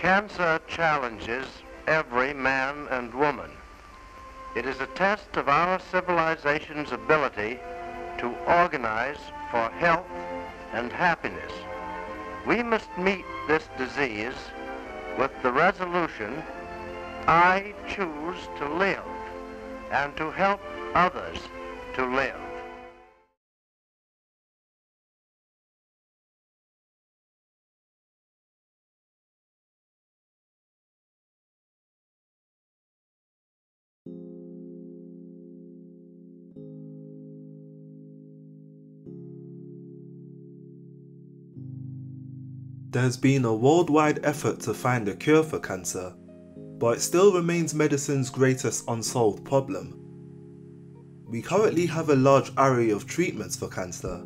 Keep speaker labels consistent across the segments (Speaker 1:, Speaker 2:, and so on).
Speaker 1: Cancer challenges every man and woman. It is a test of our civilization's ability to organize for health and happiness. We must meet this disease with the resolution, I choose to live and to help others to live.
Speaker 2: There has been a worldwide effort to find a cure for cancer, but it still remains medicine's greatest unsolved problem. We currently have a large array of treatments for cancer,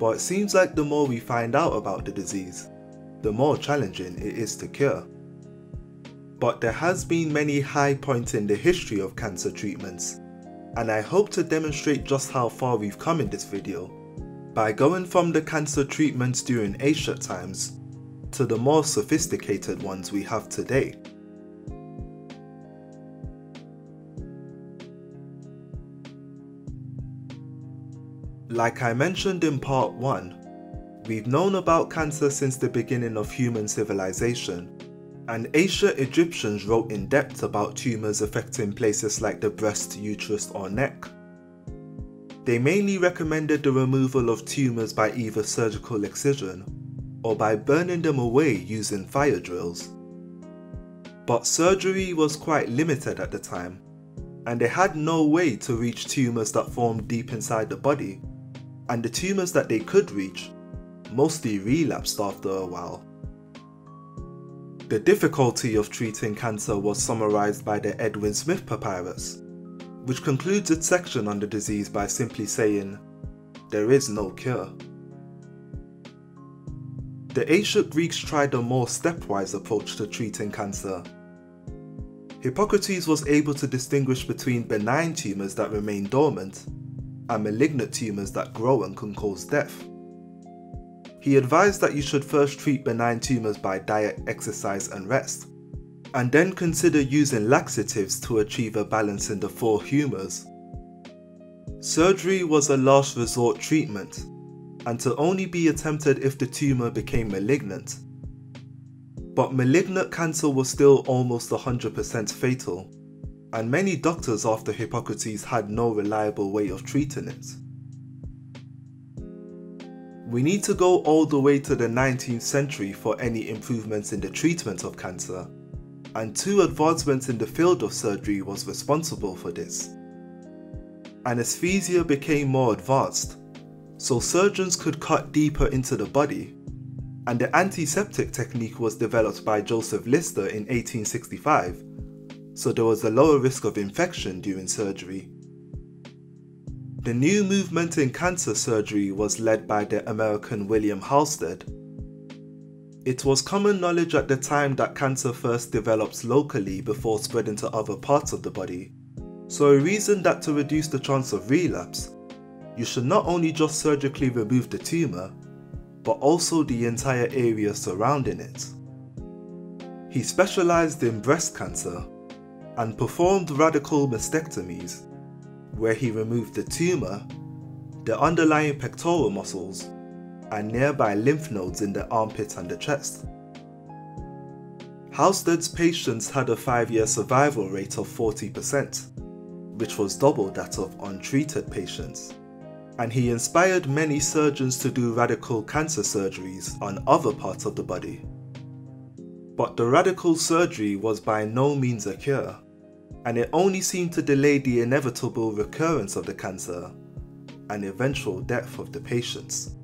Speaker 2: but it seems like the more we find out about the disease, the more challenging it is to cure. But there has been many high points in the history of cancer treatments, and I hope to demonstrate just how far we've come in this video by going from the cancer treatments during ancient times to the more sophisticated ones we have today. Like I mentioned in part 1, we've known about cancer since the beginning of human civilization, and ancient Egyptians wrote in depth about tumours affecting places like the breast, uterus or neck. They mainly recommended the removal of tumours by either surgical excision or by burning them away using fire drills. But surgery was quite limited at the time, and they had no way to reach tumours that formed deep inside the body, and the tumours that they could reach mostly relapsed after a while. The difficulty of treating cancer was summarised by the Edwin Smith Papyrus, which concludes its section on the disease by simply saying, There is no cure. The ancient Greeks tried a more stepwise approach to treating cancer. Hippocrates was able to distinguish between benign tumours that remain dormant and malignant tumours that grow and can cause death. He advised that you should first treat benign tumours by diet, exercise and rest, and then consider using laxatives to achieve a balance in the four humours. Surgery was a last resort treatment and to only be attempted if the tumour became malignant. But malignant cancer was still almost 100% fatal, and many doctors after Hippocrates had no reliable way of treating it. We need to go all the way to the 19th century for any improvements in the treatment of cancer, and two advancements in the field of surgery was responsible for this. Anesthesia became more advanced, so surgeons could cut deeper into the body. And the antiseptic technique was developed by Joseph Lister in 1865, so there was a lower risk of infection during surgery. The new movement in cancer surgery was led by the American William Halsted. It was common knowledge at the time that cancer first develops locally before spreading to other parts of the body, so he reasoned that to reduce the chance of relapse, you should not only just surgically remove the tumour, but also the entire area surrounding it. He specialised in breast cancer and performed radical mastectomies, where he removed the tumour, the underlying pectoral muscles, and nearby lymph nodes in the armpit and the chest. Halsted's patients had a 5-year survival rate of 40%, which was double that of untreated patients and he inspired many surgeons to do radical cancer surgeries on other parts of the body. But the radical surgery was by no means a cure, and it only seemed to delay the inevitable recurrence of the cancer and eventual death of the patients.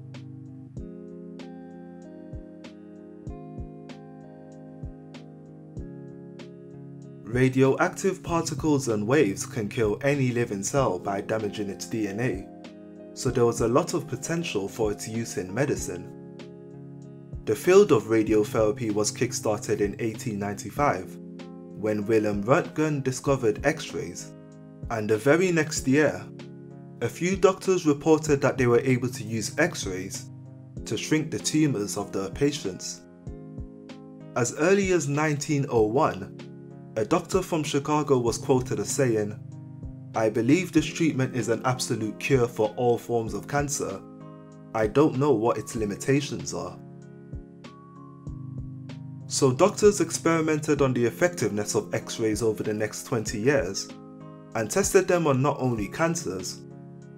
Speaker 2: Radioactive particles and waves can kill any living cell by damaging its DNA, so there was a lot of potential for its use in medicine. The field of radiotherapy was kickstarted in 1895 when Wilhelm Röntgen discovered X-rays, and the very next year, a few doctors reported that they were able to use X-rays to shrink the tumours of their patients. As early as 1901, a doctor from Chicago was quoted as saying, I believe this treatment is an absolute cure for all forms of cancer. I don't know what its limitations are. So doctors experimented on the effectiveness of x-rays over the next 20 years and tested them on not only cancers,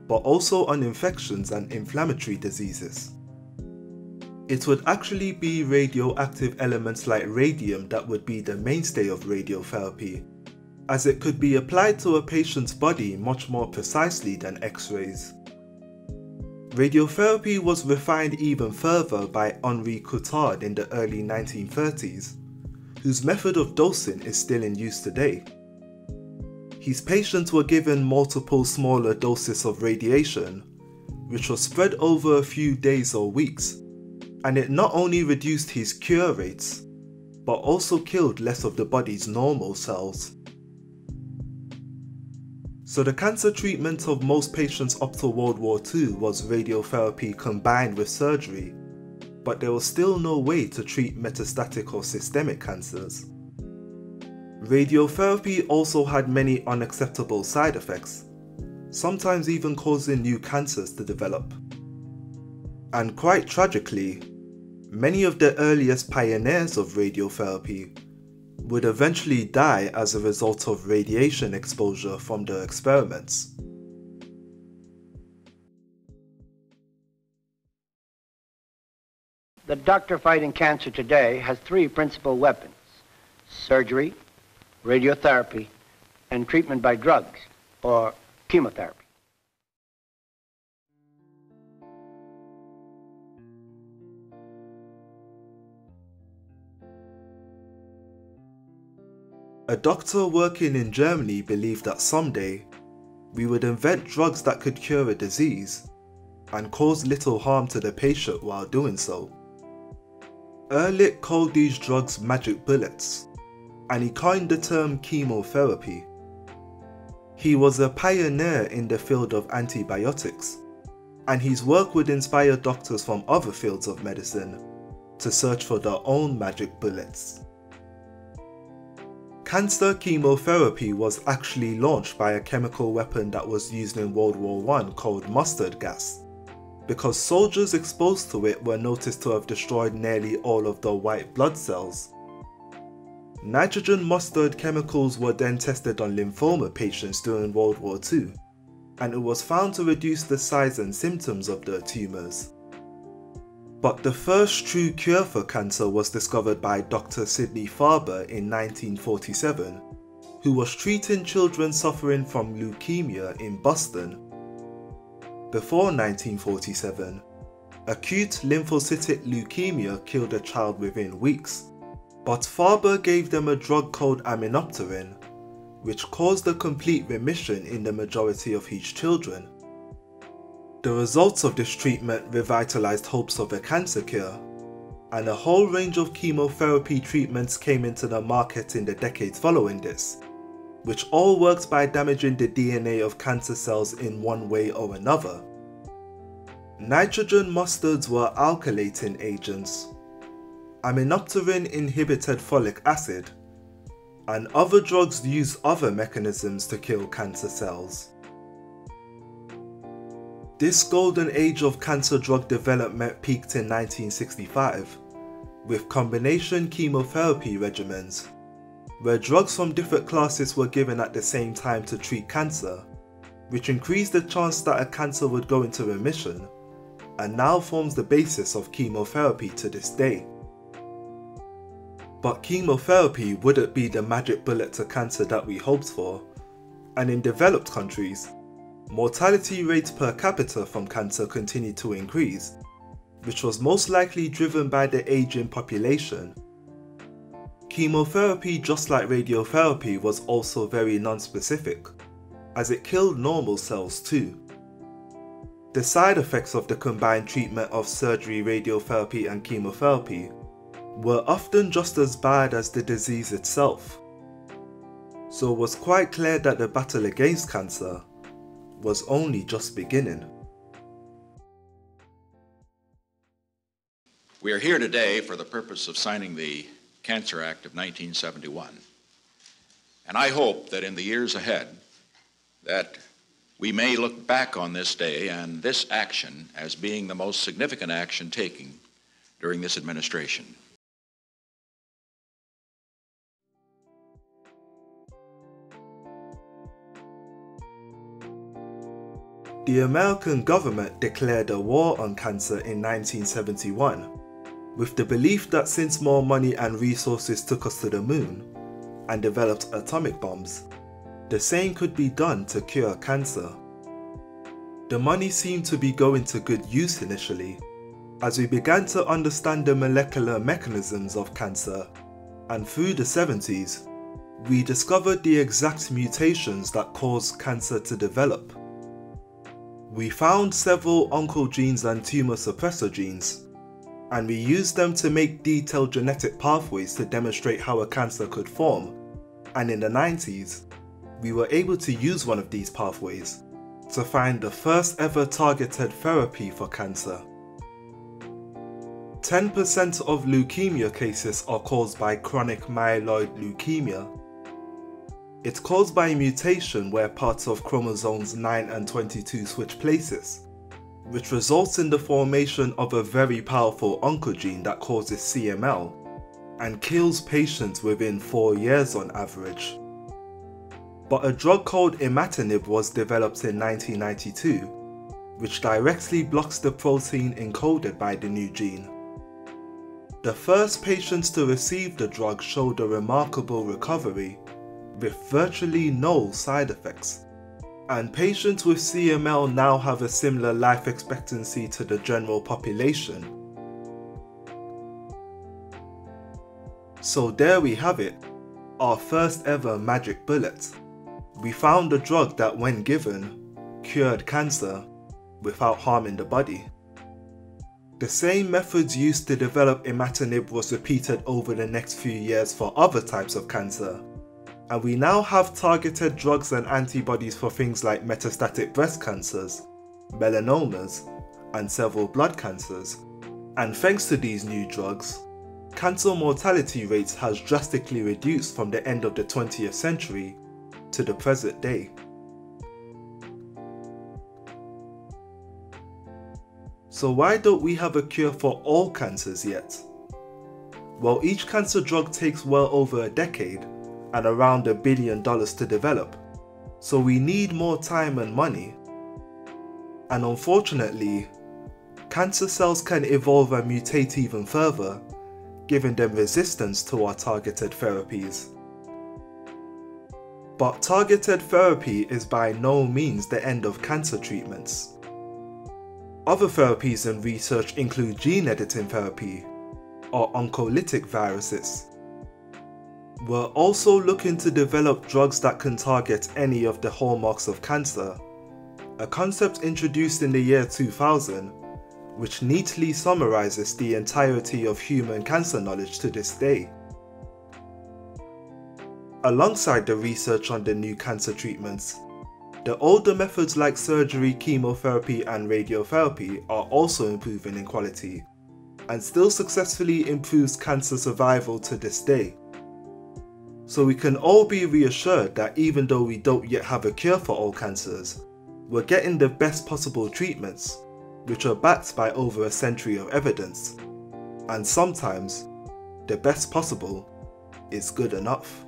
Speaker 2: but also on infections and inflammatory diseases. It would actually be radioactive elements like radium that would be the mainstay of radiotherapy, as it could be applied to a patient's body much more precisely than x-rays. Radiotherapy was refined even further by Henri Coutard in the early 1930s, whose method of dosing is still in use today. His patients were given multiple smaller doses of radiation, which was spread over a few days or weeks and it not only reduced his cure rates, but also killed less of the body's normal cells. So the cancer treatment of most patients up to World War II was radiotherapy combined with surgery, but there was still no way to treat metastatic or systemic cancers. Radiotherapy also had many unacceptable side effects, sometimes even causing new cancers to develop. And quite tragically, Many of the earliest pioneers of radiotherapy would eventually die as a result of radiation exposure from the experiments.
Speaker 3: The doctor fighting cancer today has three principal weapons surgery, radiotherapy, and treatment by drugs or chemotherapy.
Speaker 2: A doctor working in Germany believed that someday we would invent drugs that could cure a disease and cause little harm to the patient while doing so. Ehrlich called these drugs magic bullets and he coined the term chemotherapy. He was a pioneer in the field of antibiotics and his work would inspire doctors from other fields of medicine to search for their own magic bullets. Cancer chemotherapy was actually launched by a chemical weapon that was used in World War I called mustard gas, because soldiers exposed to it were noticed to have destroyed nearly all of the white blood cells. Nitrogen mustard chemicals were then tested on lymphoma patients during World War II, and it was found to reduce the size and symptoms of the tumours. But the first true cure for cancer was discovered by Dr. Sidney Farber in 1947, who was treating children suffering from leukemia in Boston. Before 1947, acute lymphocytic leukemia killed a child within weeks, but Farber gave them a drug called aminopterin, which caused a complete remission in the majority of his children. The results of this treatment revitalized hopes of a cancer cure, and a whole range of chemotherapy treatments came into the market in the decades following this, which all works by damaging the DNA of cancer cells in one way or another. Nitrogen mustards were alkylating agents. Aminopterin inhibited folic acid, and other drugs use other mechanisms to kill cancer cells. This golden age of cancer drug development peaked in 1965 with combination chemotherapy regimens, where drugs from different classes were given at the same time to treat cancer, which increased the chance that a cancer would go into remission, and now forms the basis of chemotherapy to this day. But chemotherapy wouldn't be the magic bullet to cancer that we hoped for, and in developed countries, mortality rates per capita from cancer continued to increase, which was most likely driven by the aging population. Chemotherapy, just like radiotherapy, was also very non-specific, as it killed normal cells too. The side effects of the combined treatment of surgery, radiotherapy and chemotherapy were often just as bad as the disease itself. So it was quite clear that the battle against cancer was only just beginning.
Speaker 4: We are here today for the purpose of signing the Cancer Act of 1971. And I hope that in the years ahead that we may look back on this day and this action as being the most significant action taken during this administration.
Speaker 2: The American government declared a war on cancer in 1971, with the belief that since more money and resources took us to the moon and developed atomic bombs, the same could be done to cure cancer. The money seemed to be going to good use initially, as we began to understand the molecular mechanisms of cancer, and through the 70s, we discovered the exact mutations that cause cancer to develop. We found several oncogenes and tumor suppressor genes, and we used them to make detailed genetic pathways to demonstrate how a cancer could form. And in the 90s, we were able to use one of these pathways to find the first ever targeted therapy for cancer. 10% of leukemia cases are caused by chronic myeloid leukemia, it's caused by a mutation where parts of chromosomes 9 and 22 switch places, which results in the formation of a very powerful oncogene that causes CML and kills patients within 4 years on average. But a drug called imatinib was developed in 1992, which directly blocks the protein encoded by the new gene. The first patients to receive the drug showed a remarkable recovery with virtually no side effects. And patients with CML now have a similar life expectancy to the general population. So there we have it, our first ever magic bullet. We found a drug that when given, cured cancer without harming the body. The same methods used to develop imatinib was repeated over the next few years for other types of cancer, and we now have targeted drugs and antibodies for things like metastatic breast cancers, melanomas, and several blood cancers. And thanks to these new drugs, cancer mortality rates has drastically reduced from the end of the 20th century to the present day. So why don't we have a cure for all cancers yet? Well, each cancer drug takes well over a decade and around a billion dollars to develop. So we need more time and money. And unfortunately, cancer cells can evolve and mutate even further, giving them resistance to our targeted therapies. But targeted therapy is by no means the end of cancer treatments. Other therapies and research include gene editing therapy, or oncolytic viruses, we're also looking to develop drugs that can target any of the hallmarks of cancer, a concept introduced in the year 2000, which neatly summarizes the entirety of human cancer knowledge to this day. Alongside the research on the new cancer treatments, the older methods like surgery, chemotherapy and radiotherapy are also improving in quality, and still successfully improves cancer survival to this day. So we can all be reassured that even though we don't yet have a cure for all cancers, we're getting the best possible treatments, which are backed by over a century of evidence. And sometimes, the best possible is good enough.